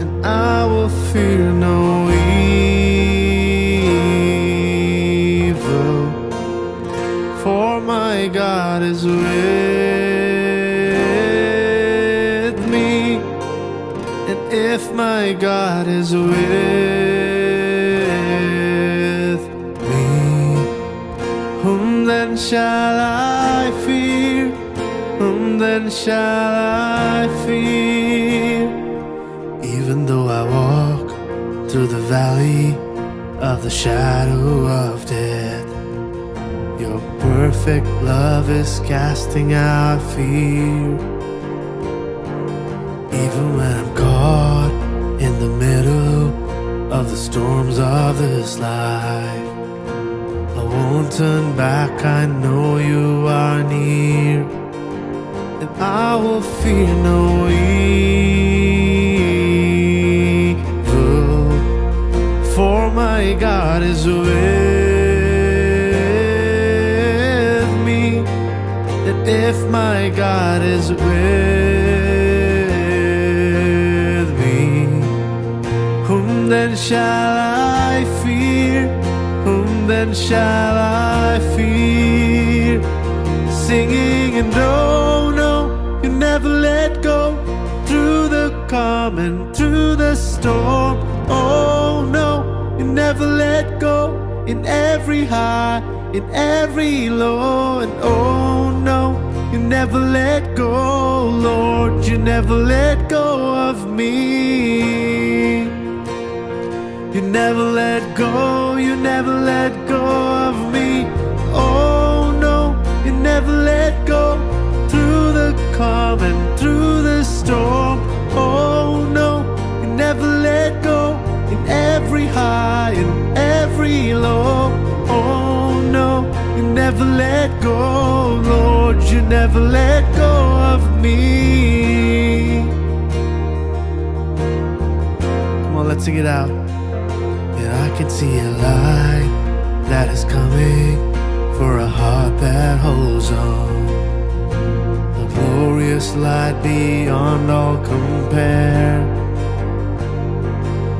and I will fear no evil. For my God is with me, and if my God is with me, whom then shall I fear? Whom then shall I fear? The shadow of death, your perfect love is casting out fear. Even when I'm caught in the middle of the storms of this life, I won't turn back, I know you are near, and I will fear no evil, my God is with me, and if my God is with me, whom then shall I fear? Whom then shall I fear? Singing and oh no, you never let go through the calm and through the storm. Never let go in every high, in every low, and oh no, you never let go, Lord, you never let go of me. You never let go, you never let go never let go of me. Come on, let's sing it out. And I can see a light that is coming for a heart that holds on. A glorious light beyond all compare.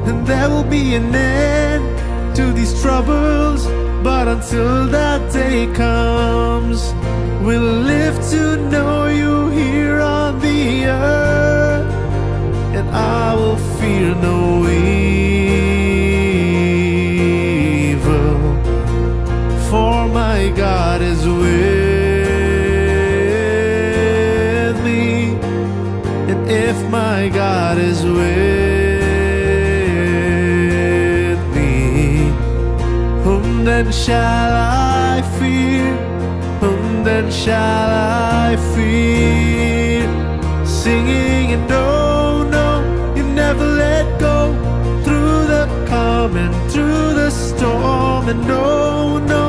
And there will be an end to these troubles. But until that day comes, we'll live to know you here on the earth. And I will fear no evil, for my God is with me. And if my God is with me, whom then shall shall I fear? Singing and oh no, you never let go through the calm and through the storm. And oh no,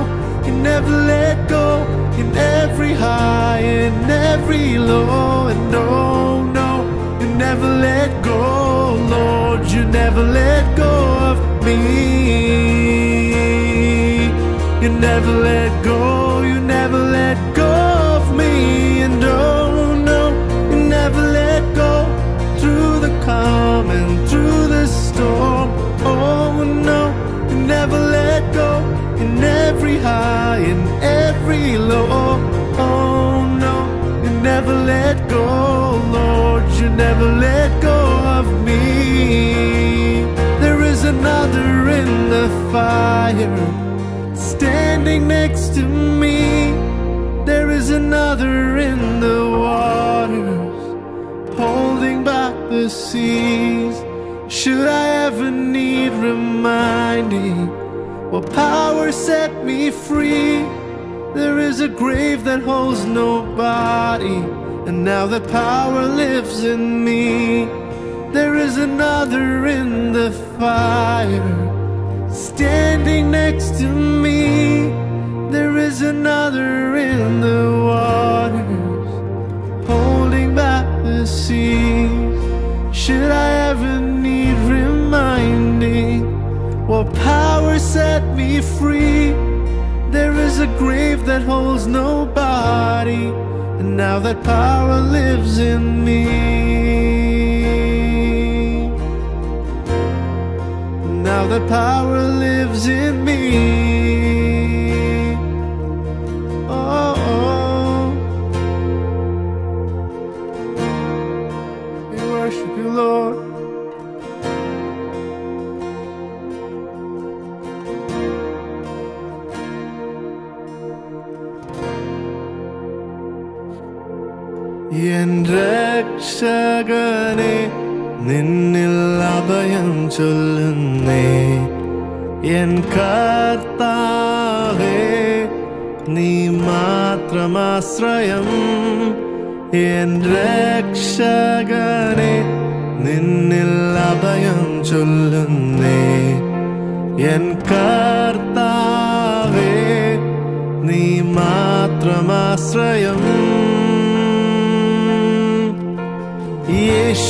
you never let go in every high and every low. And oh no, you never let go, Lord, you never let go of me. You never let and through the storm. Oh no, you never let go in every high and every low. Oh no, you never let go, Lord, you never let go of me. There is another in the fire standing next to me. There is another in the waters, holding back the seas. Should I ever need reminding what power set me free? There is a grave that holds nobody, and now that power lives in me. There is another in the fire standing next to me. There is another in the waters, Should I ever need reminding what power set me free? There is a grave that holds nobody, and now that power lives in me. Now that power lives in me. എൻ രക്ഷകനെ നിന്നിൽ അഭയം ചൊല്ലുന്നേ. N കർത്താവേ നീ മാത്രമാശ്രയം N രക്ഷകനെ നിന്നിൽ അഭയം ചൊല്ലുന്നേ. N കർത്താവേ നീ മാത്രമാശ്രയം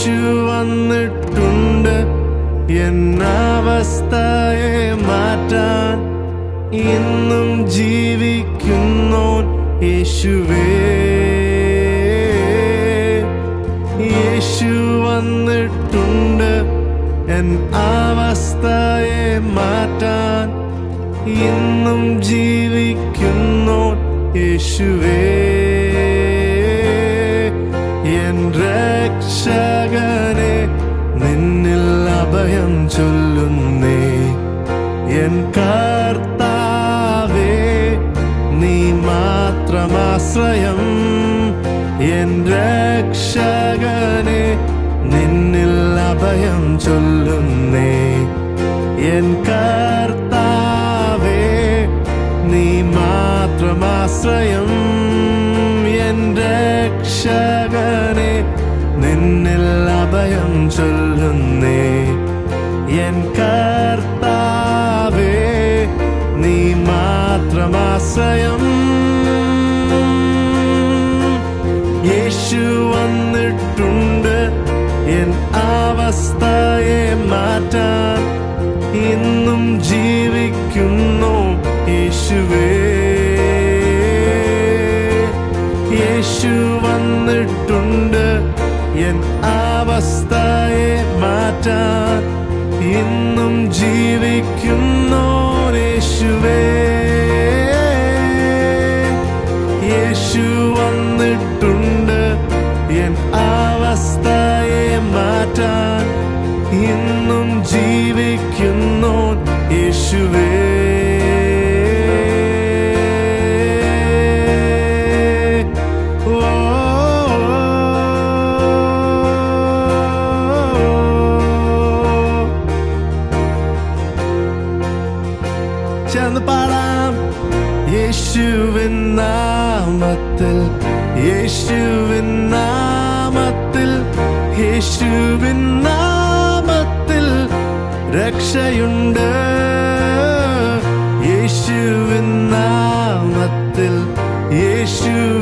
യേശു വന്നിട്ടുണ്ട്. എന്നവസ്ഥയെ മാറ്റാൻ ഇന്നും ജീവിക്കുന്നോൻ യേശുവേ. യേശു വന്നിട്ടുണ്ട്. എൻ അവസ്ഥയെ മാറ്റാൻ ഇന്നും ജീവിക്കുന്നോൻ യേശുവേ. രക്ഷകനെ നിന്നിൽ അഭയം ചൊല്ലുന്നേ. എൻ കർത്താവേ നീ മാത്രമാശ്രയം. എൻ രക്ഷകനെ നിന്നിൽ അഭയം ചൊല്ലുന്നേ. എൻ കർത്താവേ നീ മാത്രമാശ്രയം. എൻ രക്ഷകനെ നിന്നിൽ അഭയം ചൊല്ലുന്നേ. എൻ കർത്താവേ നീ മാത്രമാശ്രയം യേശു വന്നിട്ടുണ്ട് എൻ അവസ്ഥയെ മാറ്റാൻ. ഇന്നും ജീവിക്കുന്നു യേശുവേ. യേശു വന്നിട്ടുണ്ട് അവസ്ഥയെ മാറ്റാൻ ഇന്നും ജീവിക്കുന്നു നാമത്തിൽ യേശുവിൻ നാമത്തിൽ യേശുവിൻ നാമത്തിൽ രക്ഷയുണ്ട്. യേശുവിൻ നാമത്തിൽ യേശുവിൻ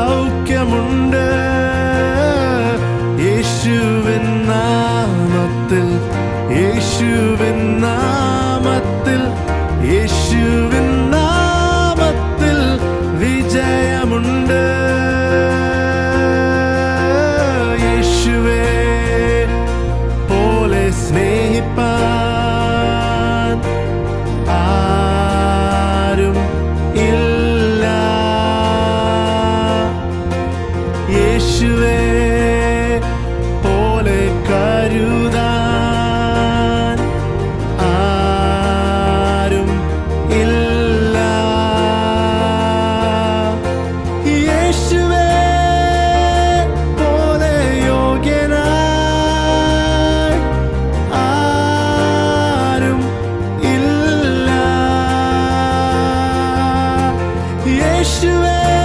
സൗഖ്യമുണ്ട് wish you